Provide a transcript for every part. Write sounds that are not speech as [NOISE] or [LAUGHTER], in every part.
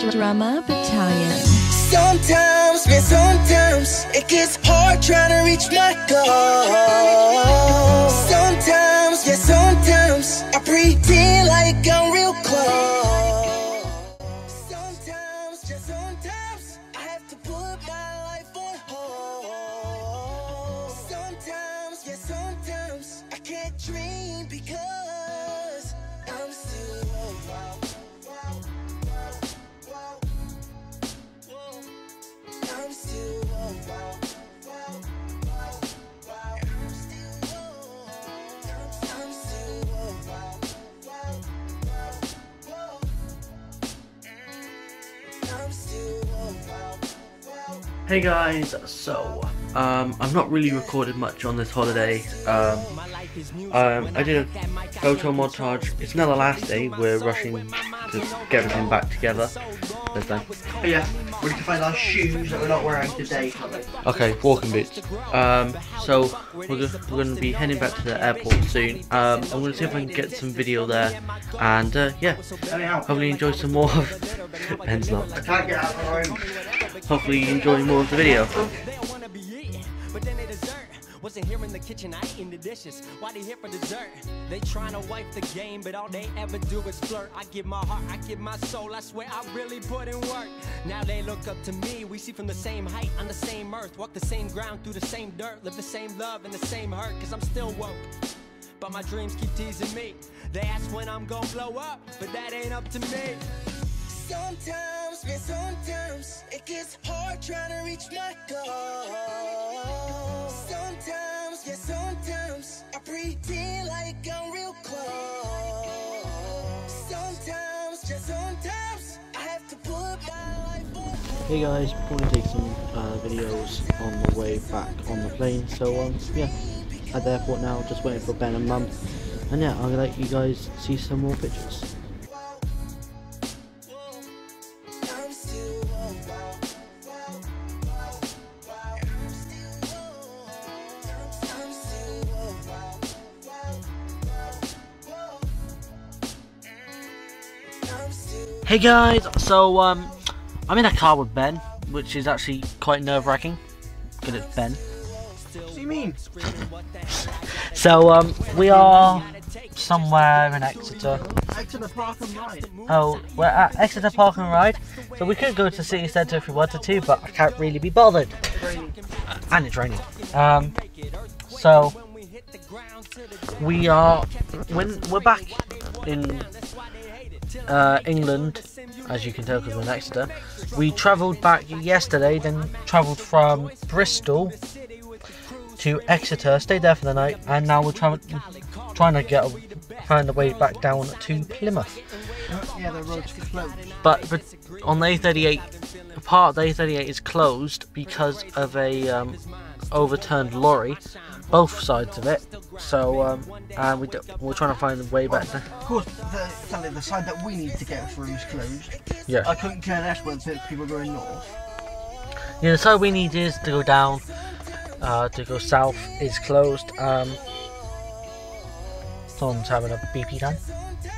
Drama Battalion. Sometimes, man, sometimes it gets hard trying to reach my goal. Sometimes, yeah, sometimes I pretend like I'm real close. Hey guys, so um, I'm not really recorded much on this holiday. Um, um, I did a photo montage. It's now the last day. We're rushing to get everything back together. This time. Oh yeah, we need to find our shoes that we're not wearing today. Okay, walking boots. Um, so we're, we're going to be heading back to the airport soon. Um, I'm going to see if I can get some video there, and uh, yeah, hopefully enjoy some more of. [LAUGHS] Ben's not. Hopefully you enjoy more of the video. Wasn't here in the kitchen, I eating the dishes. Why they here for dessert? They tryna wipe the game, but all they ever do is flirt. I give my heart, I give my soul. I swear I really put in work. Now they look up to me. We see from the same height, on the same earth, walk the same ground through the same dirt, live the same love and the same hurt. Cause I'm still woke. But my dreams keep teasing me. They ask when I'm gonna blow up, but that ain't up to me. Sometimes, man, sometimes it gets hard trying to reach my goal. Sometimes, yeah, sometimes I pretend like I'm real close. Sometimes, just sometimes I have to put my life on. Hey guys, take some uh, videos on the way back on the plane. So um, yeah, at the airport now, just waiting for Ben and Mum. And yeah, I'm gonna let you guys see some more pictures. Hey guys, so um, I'm in a car with Ben, which is actually quite nerve-wracking. Good, it's Ben. What do you mean? So um, we are somewhere in Exeter. Out park and ride. Oh, we're at Exeter Park and Ride. So we could go to City Centre if we wanted to, but I can't really be bothered. And it's raining. Um, so we are when we're back in uh, England, as you can tell because we're in Exeter. We travelled back yesterday, then travelled from Bristol to Exeter, stayed there for the night, and now we're trying trying to get a, find a way back down to Plymouth. Yeah, the road's closed. But, but on the A38, part of the A38 is closed because of a um, overturned lorry, both sides of it. So um, and we we're trying to find the way back. there. Of course, the, the side that we need to get through is closed. Yeah. I couldn't care less whether people are going north. Yeah, the side we need is to go down. Uh, to go south is closed. Um, having a BP time.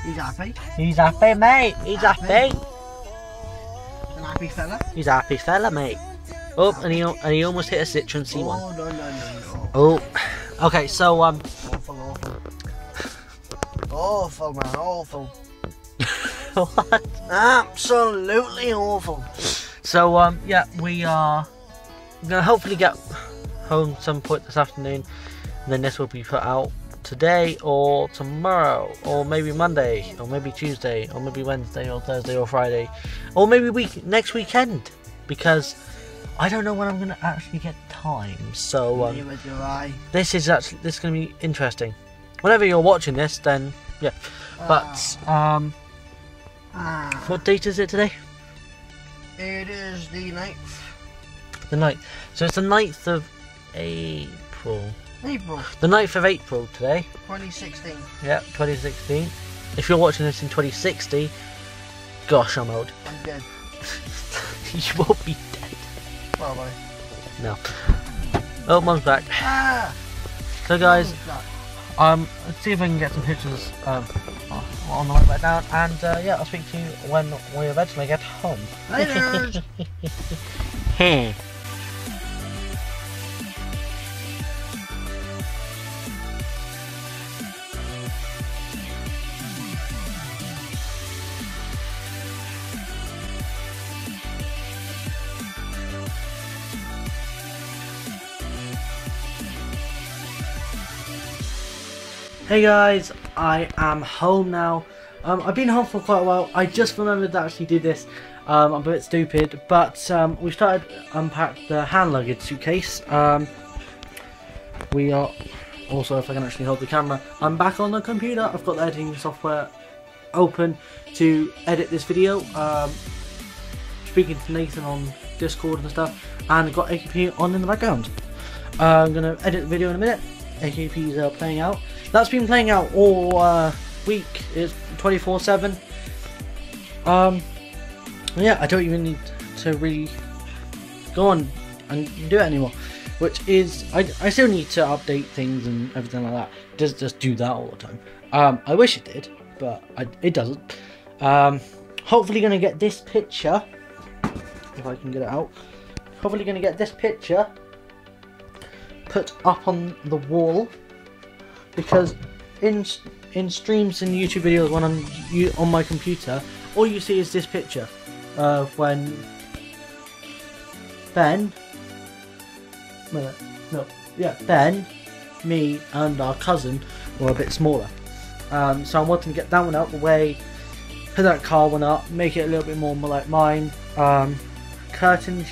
He's happy. He's happy, mate. He's happy. An happy fella. He's a happy fella, mate. Oh, and he and he almost hit a Citroen C1. Oh, no, no, no, no. Oh, okay. So um, Awful, awful. awful, man, awful. [LAUGHS] what? Absolutely awful. So um, yeah, we are gonna hopefully get home some point this afternoon, and then this will be put out today or tomorrow, or maybe Monday, or maybe Tuesday, or maybe Wednesday, or Thursday, or Friday, or maybe week next weekend, because I don't know when I'm gonna actually get time. So um, Neither do I. this is actually this is gonna be interesting. Whenever you're watching this, then yeah. But um, Ah, what date is it today? it is the 9th The 9th. So it's the 9th of April. April The 9th of April today. 2016. Yeah, 2016. If you're watching this in 2060, gosh, I'm old. I'm dead. [LAUGHS] you will be dead. Probably. No. Oh, mum's back. Ah! So, guys? Um, let's see if I can get some pictures um, on the way back down, and uh, yeah, I'll speak to you when we eventually get home. Later. [LAUGHS] [LAUGHS] Hey. Hey guys, I am home now. Um, I've been home for quite a while. I just remembered to actually do this. Um, I'm a bit stupid, but um, we started unpack the hand luggage suitcase. Um, we are also, if I can actually hold the camera, I'm back on the computer. I've got the editing software open to edit this video. Um, speaking to Nathan on Discord and stuff, and got AKP on in the background. Uh, I'm gonna edit the video in a minute. AKP is uh, playing out. That's been playing out all uh, week. It's 24/7. Um, yeah, I don't even need to really go on and do it anymore. Which is, I, I still need to update things and everything like that. It doesn't just do that all the time. Um, I wish it did, but I, it doesn't. Um, hopefully, gonna get this picture if I can get it out. Hopefully, gonna get this picture put up on the wall because in in streams and YouTube videos when I'm you, on my computer, all you see is this picture of when Ben, no, yeah, Ben, me, and our cousin were a bit smaller. Um, so I'm wanting to get that one out the way, put that car one up, make it a little bit more like mine. Um, curtains,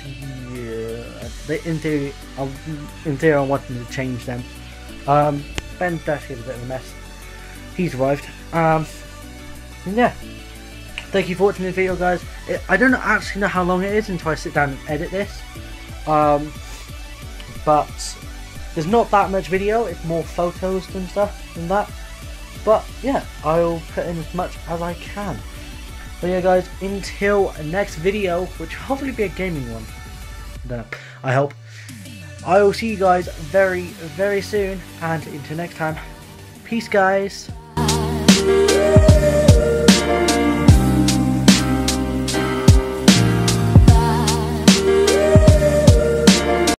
yeah, in theory, I, in theory, I'm wanting to change them. Um, Desk is a bit of a mess. He's arrived. Um, yeah. Thank you for watching this video, guys. It, I don't actually know how long it is until I sit down and edit this. Um, but there's not that much video. It's more photos and stuff than that. But yeah, I'll put in as much as I can. But yeah, guys, until next video, which hopefully be a gaming one. I don't know. I hope. I will see you guys very, very soon. And until next time, peace, guys.